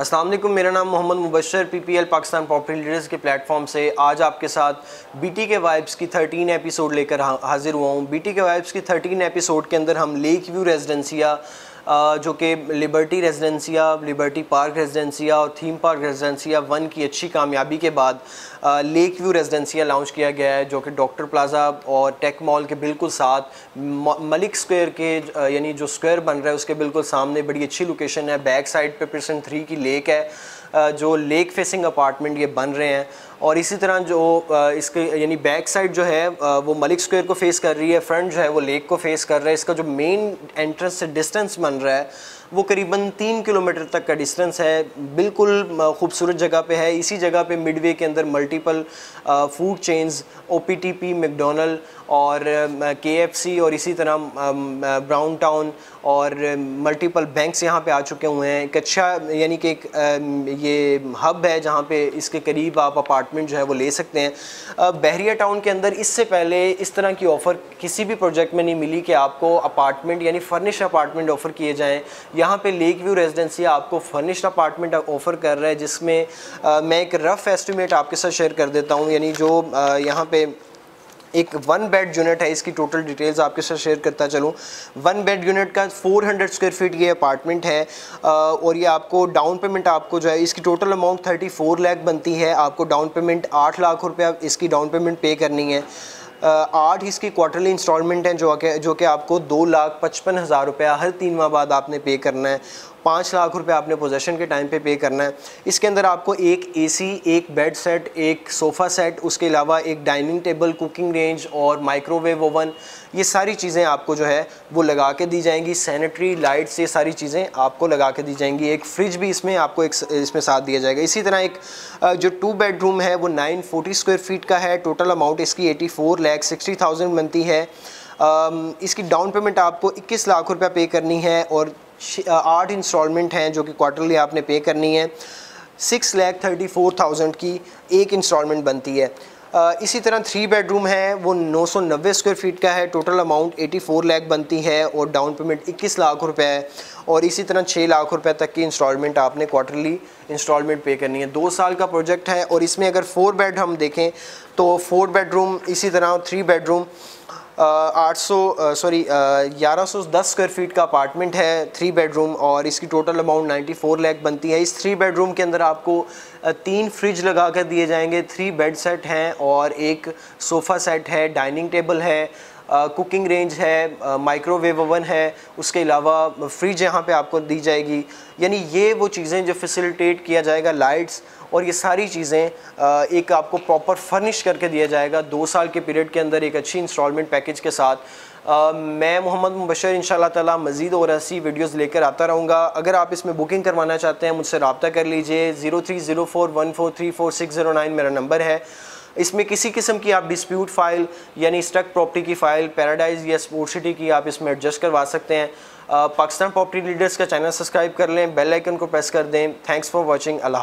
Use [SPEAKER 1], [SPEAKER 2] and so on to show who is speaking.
[SPEAKER 1] वालेकुम, मेरा नाम Mohammad Mubashar P P L Pakistan property leaders के प्लेटफॉर्म से आज आपके साथ बीटी के वाइब्स की 13 एपिसोड लेकर हाजिर हुआ हूँ। बीटी के वाइब्स की 13 एपिसोड के अंदर हम लेक व्यू रेजिडेंसिया जो कि Liberty residencia Liberty park residencia और थीम पार्क रेजिडेंसिया वन की अच्छी कामयाबी के बाद लेक व्यू रेजिडेंसिया लॉन्च किया गया है, जो कि डॉक्टर प्लाजा और टेक मॉल के बिल्कुल साथ मलिक स्क्वायर के यानी जो स्क्वायर बन रहा है, उसके बिल्कुल सामने बड़ी अच्छी लोकेशन है बैक साइड पे परसेंट थ्री की लेक है। जो लेक फेसिंग अपार्टमेंट ये बन रहे हैं और इसी तरह जो इसके, यानी बैक साइड जो है वो मलिक स्क्वायर को फेस कर रही है फ्रंट जो है वो लेक को फेस कर रहा है, इसका जो मेन एंट्रेंस से डिस्टेंस बन रहा है वो करीबन तीन किलोमीटर तक का डिस्टेंस है, बिल्कुल खूबसूरत जगह पे है। इसी जगह पे मिडवे के अंदर multiple food chains O P T P McDonald और के एफ़ सी और इसी तरह ब्राउन टाउन और मल्टीपल बैंक्स यहाँ पे आ चुके हुए हैं। एक अच्छा यानी कि एक ये हब है जहाँ पे इसके करीब आप अपार्टमेंट जो है वो ले सकते हैं। बहरिया टाउन के अंदर इससे पहले इस तरह की ऑफ़र किसी भी प्रोजेक्ट में नहीं मिली कि आपको अपार्टमेंट यानी फर्निश अपार्टमेंट ऑफ़र किए जाएँ यहाँ पे लेक व्यू रेजिडेंसी आपको फर्निश्ड अपार्टमेंट ऑफ़र कर रहा है, जिसमें मैं एक रफ़ एस्टिमेट आपके साथ शेयर कर देता हूँ। यानी जो यहाँ पे एक वन बेड यूनिट है, इसकी टोटल डिटेल्स आपके साथ शेयर करता चलूँ। वन बेड यूनिट का 400 स्क्वायर फीट ये अपार्टमेंट है। और ये आपको डाउन पेमेंट आपको जो है, इसकी टोटल अमाउंट 34 लाख बनती है। आपको डाउन पेमेंट 8 लाख रुपया इसकी डाउन पेमेंट पे करनी है। आठ इसकी क्वार्टरली इंस्टॉलमेंट है जो कि जो कि आपको दो लाख पचपन हज़ार रुपया हर तीन माह बाद आपने पे करना है। पाँच लाख रुपए आपने पोजेशन के टाइम पे पे करना है। इसके अंदर आपको एक एसी एक बेड सेट एक सोफ़ा सेट उसके अलावा एक डाइनिंग टेबल कुकिंग रेंज और माइक्रोवेव ओवन ये सारी चीज़ें आपको जो है वो लगा के दी जाएँगी। सैनिटरी लाइट्स ये सारी चीज़ें आपको लगा के दी जाएँगी। एक फ्रिज भी इसमें आपको एक इसमें साथ दिया जाएगा। इसी तरह एक जो टू बेडरूम है, वो नाइन फोर्टी स्क्वायर फीट का है। टोटल अमाउंट इसकी eighty four lakh sixty thousand बनती है। इसकी डाउन पेमेंट आपको इक्कीस लाख रुपया पे करनी है और आठ इंस्टॉलमेंट हैं जो कि क्वार्टरली आपने पे करनी है। Six lakh thirty four thousand की एक इंस्टॉलमेंट बनती है। इसी तरह थ्री बेडरूम है, वो नौ सौ नब्बे स्क्वायर फीट का है। Total amount eighty four lakh बनती है और डाउन पेमेंट इक्कीस लाख रुपए है। और इसी तरह छः लाख रुपए तक की इंस्टॉलमेंट आपने क्वार्टरली इंस्टॉलमेंट पे करनी है। दो साल का प्रोजेक्ट है और इसमें अगर फोर बेड हम देखें तो फोर बेडरूम इसी तरह थ्री बेडरूम आठ सौ सॉरी ग्यारह सौ दस स्क्वायर फीट का अपार्टमेंट है थ्री बेडरूम और इसकी total amount ninety four lakh बनती है। इस थ्री बेडरूम के अंदर आपको तीन फ्रिज लगा कर दिए जाएँगे थ्री बेड सेट हैं, और एक सोफ़ा सेट है डाइनिंग टेबल है कुकिंग रेंज है माइक्रोवेव ओवन है उसके अलावा फ्रिज यहाँ पे आपको दी जाएगी। यानी ये वो चीज़ें जो फैसिलिटेट किया जाएगा लाइट्स और ये सारी चीज़ें एक आपको प्रॉपर फर्निश करके दिया जाएगा दो साल के पीरियड के अंदर एक अच्छी इंस्टॉलमेंट पैकेज के साथ। Uh, मैं मोहम्मद मुबशर इन ताला मज़ीद और ऐसी वीडियोज़ लेकर आता रहूँगा। अगर आप इसमें बुकिंग करवाना चाहते हैं मुझसे रबता कर लीजिए। Zero three zero four one four three four six zero nine मेरा नंबर है। इसमें किसी किस्म की आप डिस्प्यूट फ़ाइल यानी स्टक प्रॉपर्टी की फ़ाइल पैराडाइज या स्पोर्ट सिटी की आप इसमें एडजस्ट करवा सकते हैं। पाकिस्तान प्रॉपर्टी लीडर्स का चैनल सब्सक्राइब कर लें बेल आइकन को प्रेस कर दें। Thanks for watching Allah